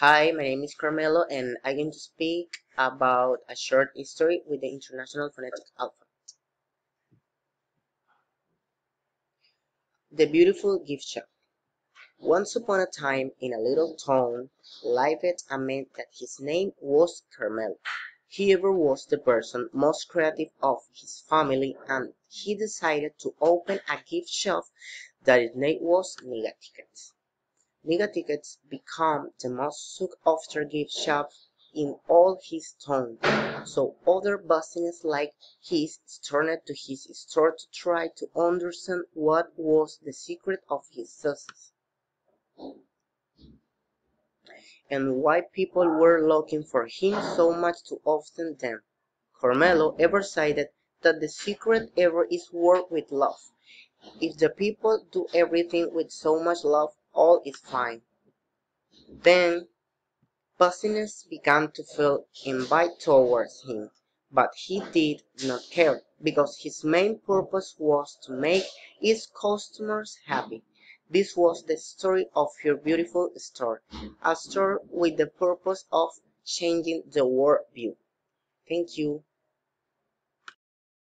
Hi, my name is Carmelo and I'm going to speak about a short history with the International Phonetic Alphabet. The Beautiful Gift Shop Once upon a time, in a little town, lived a man that his name was Carmelo. He ever was the person most creative of his family and he decided to open a gift shop that its name was Niga Niga Tickets become the most sought-after gift shop in all his town, so other businesses like his turned to his store to try to understand what was the secret of his success and why people were looking for him so much to often them. Carmelo ever said that the secret ever is work with love. If the people do everything with so much love, all is fine. Then business began to feel invite towards him, but he did not care, because his main purpose was to make his customers happy. This was the story of your beautiful store, a store with the purpose of changing the world view. Thank you.